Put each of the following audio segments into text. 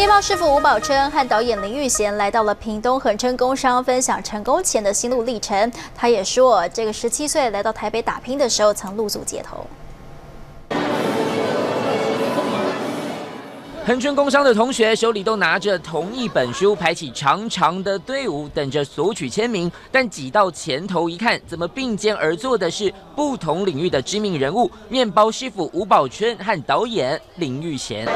面包师傅吴宝春和导演林玉贤来到了屏东恒春工商，分享成功前的心路历程。他也说，这个十七岁来到台北打拼的时候，曾露宿街头。恒春工商的同学手里都拿着同一本书，排起长长的队伍，等着索取签名。但挤到前头一看，怎么并肩而坐的是不同领域的知名人物——面包师傅吴宝春和导演林玉贤。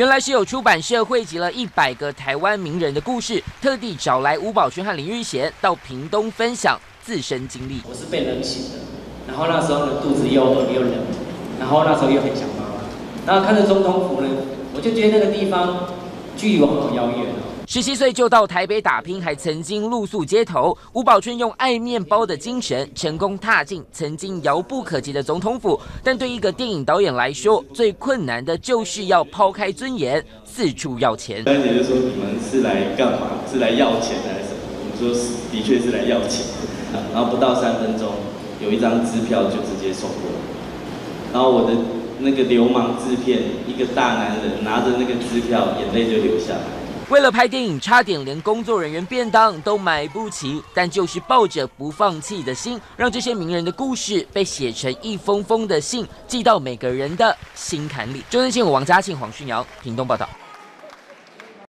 原来是有出版社汇集了一百个台湾名人的故事，特地找来吴宝春和林玉贤到屏东分享自身经历。我是被冷醒的，然后那时候呢肚子又饿又冷，然后那时候又很想妈妈，然后看着总统府呢，我就觉得那个地方距离我好遥远。十七岁就到台北打拼，还曾经露宿街头。吴宝春用爱面包的精神，成功踏进曾经遥不可及的总统府。但对一个电影导演来说，最困难的就是要抛开尊严，四处要钱。丹姐就说：“你们是来干嘛？是来要钱还是什么？”我们说：“的确是来要钱。”然后不到三分钟，有一张支票就直接送过来。然后我的那个流氓制片，一个大男人拿着那个支票，眼泪就流下来。为了拍电影，差点连工作人员便当都买不起，但就是抱着不放弃的心，让这些名人的故事被写成一封封的信，寄到每个人的心坎里。中央新闻王嘉庆、黄旭瑶，屏东报道。